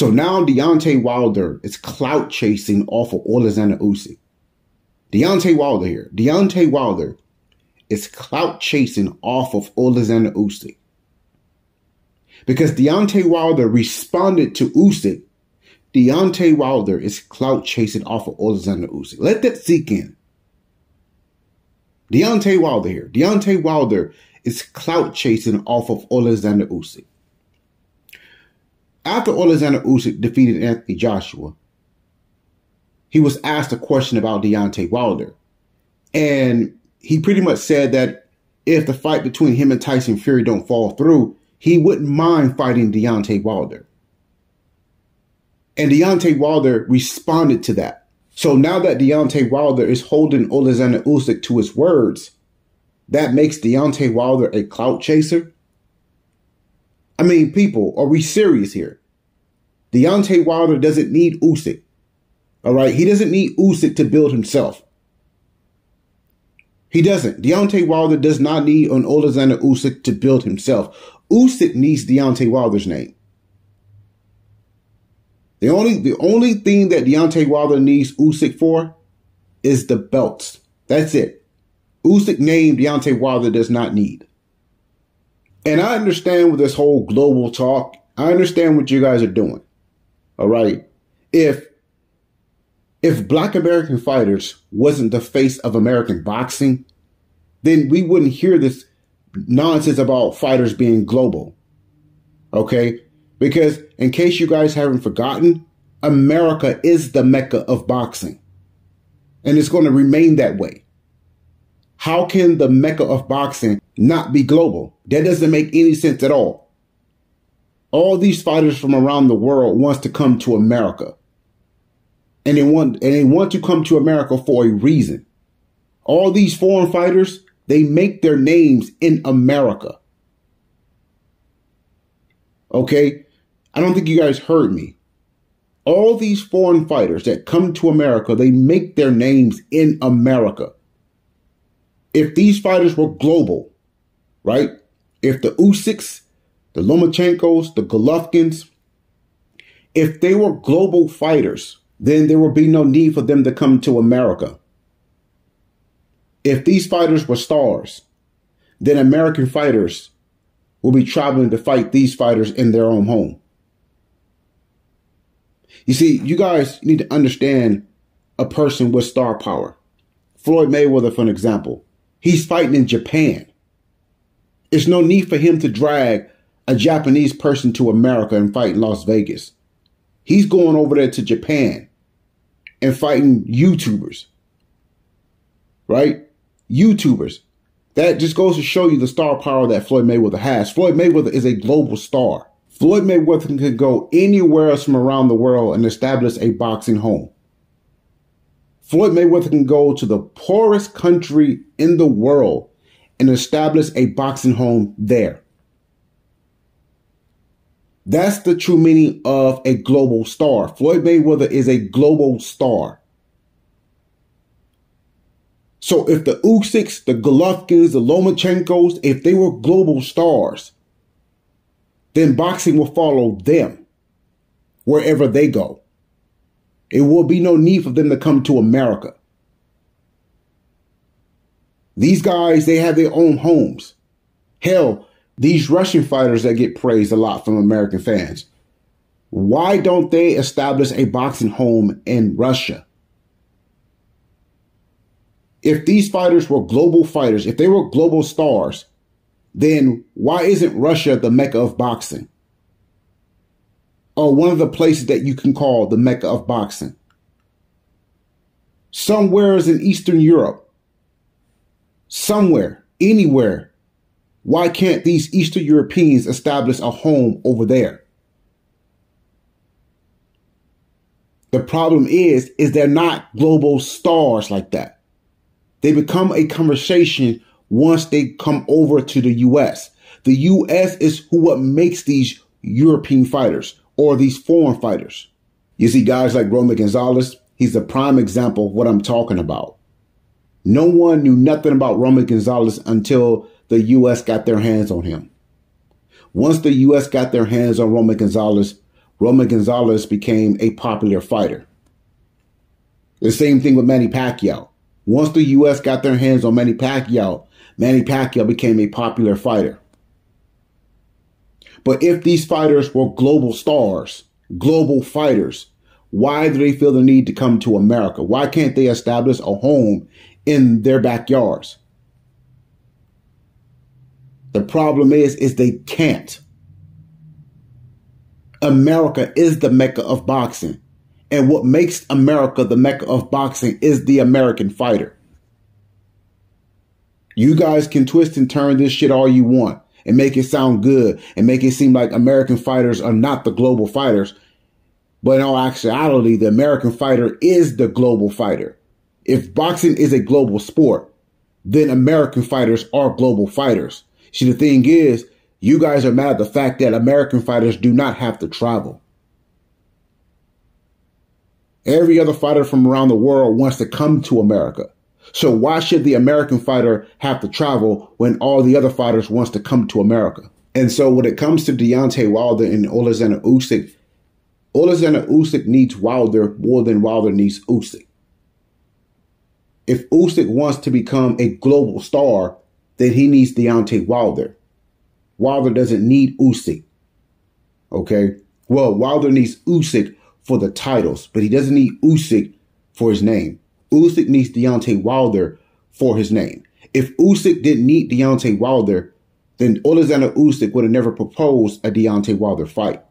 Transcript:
So now Deontay Wilder is clout chasing off of Alexander Usyk. Deontay Wilder here. Deontay Wilder is clout chasing off of Alexander Usyk. Because Deontay Wilder responded to Usyk. Deontay Wilder is clout chasing off of Alexander Usyk. Let that sink in. Deontay Wilder here. Deontay Wilder is clout chasing off of Alexander Usyk. After Alexander Usyk defeated Anthony Joshua, he was asked a question about Deontay Wilder. And he pretty much said that if the fight between him and Tyson Fury don't fall through, he wouldn't mind fighting Deontay Wilder. And Deontay Wilder responded to that. So now that Deontay Wilder is holding Alexander Usyk to his words, that makes Deontay Wilder a clout chaser? I mean, people, are we serious here? Deontay Wilder doesn't need Usyk. All right. He doesn't need Usyk to build himself. He doesn't. Deontay Wilder does not need an Alexander Usyk to build himself. Usyk needs Deontay Wilder's name. The only the only thing that Deontay Wilder needs Usyk for is the belts. That's it. Usyk name Deontay Wilder does not need. And I understand with this whole global talk. I understand what you guys are doing. All right. If if black American fighters wasn't the face of American boxing, then we wouldn't hear this nonsense about fighters being global. Okay? Because in case you guys haven't forgotten, America is the mecca of boxing. And it's going to remain that way. How can the mecca of boxing not be global? That doesn't make any sense at all. All these fighters from around the world wants to come to America and they want and they want to come to America for a reason. All these foreign fighters, they make their names in America. Okay? I don't think you guys heard me. All these foreign fighters that come to America, they make their names in America. If these fighters were global, right? If the Usyks, the Lomachenkos, the Golovkins, if they were global fighters, then there would be no need for them to come to America. If these fighters were stars, then American fighters will be traveling to fight these fighters in their own home. You see, you guys need to understand a person with star power. Floyd Mayweather, for an example, he's fighting in Japan. There's no need for him to drag a Japanese person to America and fight in Las Vegas. He's going over there to Japan and fighting YouTubers. Right? YouTubers. That just goes to show you the star power that Floyd Mayweather has. Floyd Mayweather is a global star. Floyd Mayweather can go anywhere else from around the world and establish a boxing home. Floyd Mayweather can go to the poorest country in the world and establish a boxing home there. That's the true meaning of a global star. Floyd Mayweather is a global star. So if the Usyks, the Golovkins, the Lomachenkos, if they were global stars, then boxing will follow them wherever they go. It will be no need for them to come to America. These guys, they have their own homes. Hell, these Russian fighters that get praised a lot from American fans, why don't they establish a boxing home in Russia? If these fighters were global fighters, if they were global stars, then why isn't Russia the mecca of boxing? Or one of the places that you can call the mecca of boxing? Somewhere is in Eastern Europe. Somewhere, anywhere why can't these Eastern Europeans establish a home over there? The problem is, is they're not global stars like that. They become a conversation once they come over to the U.S. The U.S. is who what makes these European fighters or these foreign fighters. You see guys like Roman Gonzalez, he's a prime example of what I'm talking about. No one knew nothing about Roman Gonzalez until the U.S. got their hands on him. Once the U.S. got their hands on Roman Gonzalez, Roman Gonzalez became a popular fighter. The same thing with Manny Pacquiao. Once the U.S. got their hands on Manny Pacquiao, Manny Pacquiao became a popular fighter. But if these fighters were global stars, global fighters, why do they feel the need to come to America? Why can't they establish a home in their backyards? The problem is, is they can't. America is the mecca of boxing. And what makes America the mecca of boxing is the American fighter. You guys can twist and turn this shit all you want and make it sound good and make it seem like American fighters are not the global fighters. But in all actuality, the American fighter is the global fighter. If boxing is a global sport, then American fighters are global fighters. See, the thing is, you guys are mad at the fact that American fighters do not have to travel. Every other fighter from around the world wants to come to America. So why should the American fighter have to travel when all the other fighters wants to come to America? And so when it comes to Deontay Wilder and Alexander Usyk, Alexander Usyk needs Wilder more than Wilder needs Usyk. If Usyk wants to become a global star, then he needs Deontay Wilder. Wilder doesn't need Usyk. Okay? Well, Wilder needs Usyk for the titles, but he doesn't need Usyk for his name. Usyk needs Deontay Wilder for his name. If Usyk didn't need Deontay Wilder, then Alexander Usyk would have never proposed a Deontay Wilder fight.